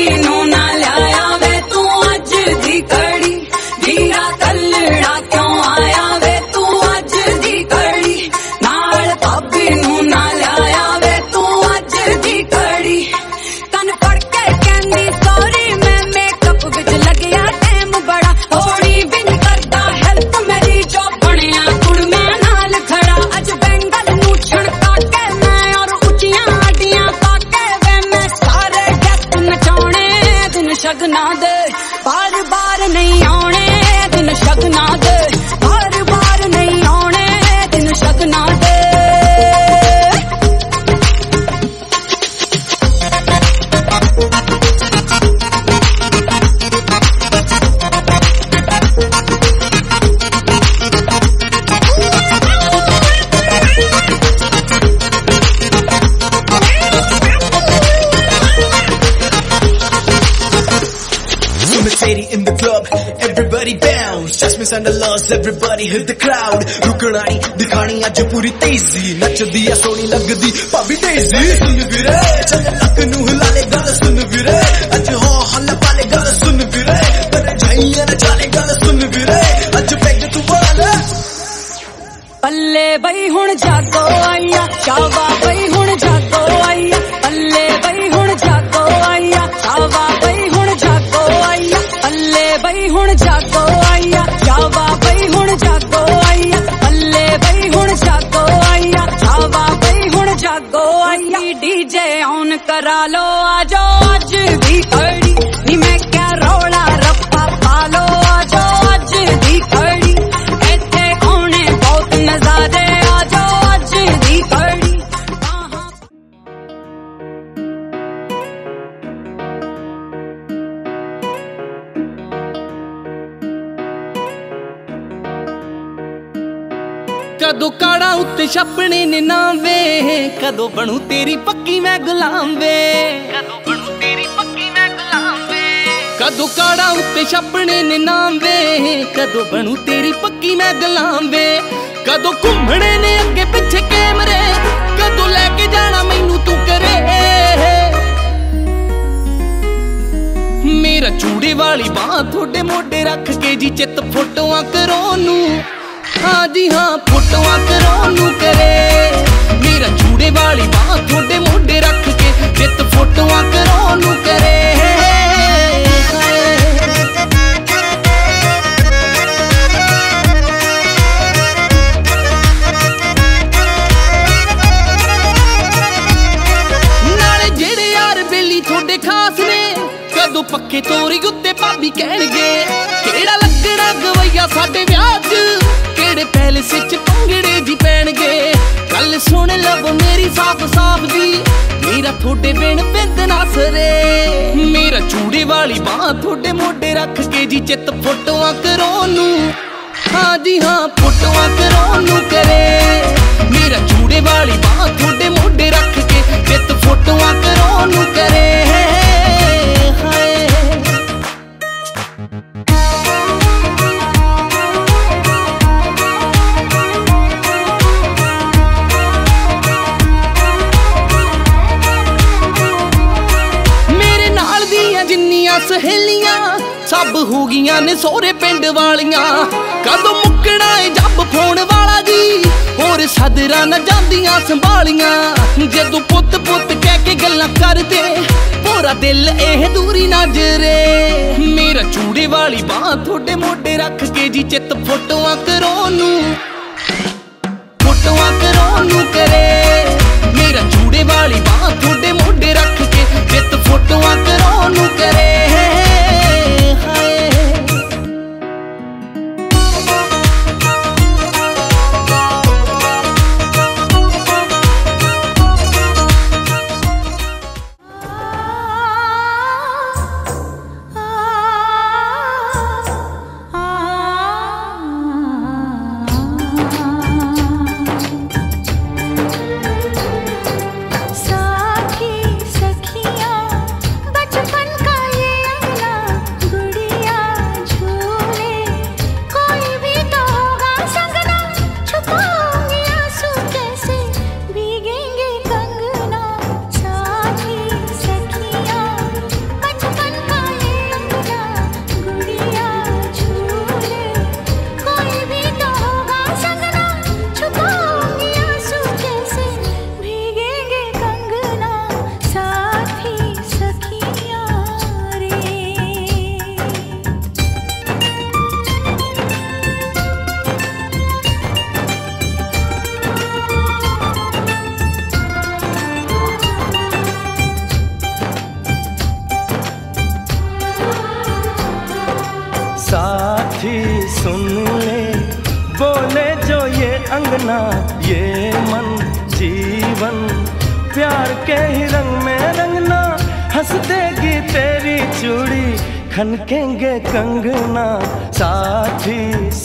வேணும் நாள जगना दे in the club, everybody bounce. Jasmine and the lost, everybody hit the crowd. ਰੁਕਣਾ ਨਹੀਂ ਦਿਖਾਣੀ ਅੱਜ ਪੂਰੀ ਤੇਜ਼ੀ। ਨੱਚਦੀ ਆ ਸੋਹਣੀ ਲੱਗਦੀ ਭਾਬੀ ਤੇਜ਼ੀ। ਸੁਣ ਵੀਰੇ ਚੱਲ ਲੱਕ ਨੂੰ ਹਿਲਾ ਲੈ ਗੱਲ ਸੁਣ ਵੀਰੇ। ਅੱਜ ਹੋ ਹੱਲ ਪਾਲੇ ਗੱਲ ਸੁਣ ਵੀਰੇ। ਪਰ ਜਾਈਆਂ ਨਾ ਚਾਲੇ ਗੱਲ ਸੁਣ ਵੀਰੇ। ਅੱਜ ਪੈਗ ਤੂੰ ਵਾਲਾ। ਪੱਲੇ ਬਈ ਹੁਣ ਜਾਗੋ ਆਈਆ। ਸ਼ਾਵਾ ਕਦੋਂ ਕਾੜਾ ਉੱਤੇ ਛੱਪਣੇ ਨੇ ਨਾਵੇਂ ਕਦੋਂ ਬਣੂ ਤੇਰੀ ਪੱਕੀ ਮੈਂ ਗੁਲਾਮ ਵੇ? ਕਦੋਂ ਬਣੂ ਤੇਰੀ ਪੱਕੀ ਮੈਂ ਗੁਲਾਮ ਵੇ? ਕਦੋਂ ਕਾੜਾ ਉੱਤੇ ਛੱਪਣੇ ਨੇ ਨਾਵੇਂ ਕਦੋਂ ਬਣੂ ਤੇਰੀ ਪੱਕੀ ਮੈਂ ਗੁਲਾਮ ਵੇ? ਕਦੋਂ ਘੁੰਮਣੇ ਨੇ ਅੱਗੇ ਪਿੱਛੇ ਕੈਮਰੇ ਕਦੋਂ ਲੈ ਕੇ ਜਾਣਾ ਮੈਨੂੰ ਤੂੰ ਕਰੇ ਮੇਰਾ ਚੂੜੇ ਵਾਲੀ ਬਾਹ ਤੁਹਾਡੇ ਮੋਢੇ ਰੱਖ ਕੇ ਜੀ ਚਿੱਤ ਫੋਟੋਆਂ ਕਰੋ ਨੂੰ ਹਾਂ ਜੀ ਹਾਂ ਫੋਟੋਆਂ ਕਰੋ ਨੂੰ ਕਰੇ। ਮੇਰਾ ਚੂੜੇ ਵਾਲੀ ਬਾਹ ਤੁਹਾਡੇ ਮੋਢੇ ਰੱਖ ਕੇ ਕਿਹੜੇ ਪੈਲਸ 'ਚ ਪੰਗੜੇ ਜੀ ਪੈਣਗੇ। ਗੱਲ ਸੁਣ ਲਵੋ ਮੇਰੀ ਸਾਫ਼ ਸਾਫ਼ ਦੀ ਮੇਰਾ ਤੁਹਾਡੇ ਬਿਨ ਬਿੰਦ ਨਾ ਮੇਰਾ ਚੂੜੇ ਵਾਲੀ ਬਾਹ ਤੁਹਾਡੇ ਮੋਢੇ ਰੱਖ ਕੇ ਜੀ, ਚਿੱਤ ਫੋਟੋਆਂ ਕਰੋ ਨੂੰ ਹਾਂ ਜੀ, ਹਾਂ, ਫੋਟੋਆਂ ਕਰੋ ਨੂੰ ਕਰੇ ਸਭ ਨੇ ਸੋਹਰੇ ਪਿੰਡ ਵਾਲੀਆਂ। ਕਦੋਂ ਮੁੱਕਣਾ ਏ ਜੱਬ ਫੋਨ ਵਾਲਾ ਜੀ? ਹੋਰ ਸਦਰਾਂ ਨਾ ਜਾਂਦੀਆਂ ਸੰਭਾਲੀਆਂ। ਜਦੋਂ ਪੁੱਤ ਪੁੱਤ ਕਹਿ ਕੇ ਗੱਲਾਂ ਕਰਦੇ ਪੂਰਾ ਦਿਲ ਇਹ ਦੂਰੀ ਨਜ਼ਰੇ ਮੇਰਾ ਚੂੜੇ ਵਾਲੀ ਬਾਹ ਤੁਹਾਡੇ ਮੋਢੇ ਰੱਖ ਕੇ ਜੀ ਚਿੱਤ ਫੋਟੋਆਂ ਕਰੋ ਨੂੰ। ਫੋਟੋਆਂ ਕਰੋ ਨੂੰ ਕਰੇ। ਮੇਰਾ ਚੂੜੇ ਵਾਲੀ ਬਾਹ ਤੁਹਾਡੇ ਮੋਢੇ ਰੱਖ ਕੇ ਚਿੱਤ ਫੋਟੋਆਂ ਕਰੋ ਨੂੰ ਕਰੇ। बोले जो ये अंगना, ये मन, जीवन। प्यार के ही रंग में रंगना, हंस देगी तेरी चूड़ी, खनकेंगे कंगना। साथी ले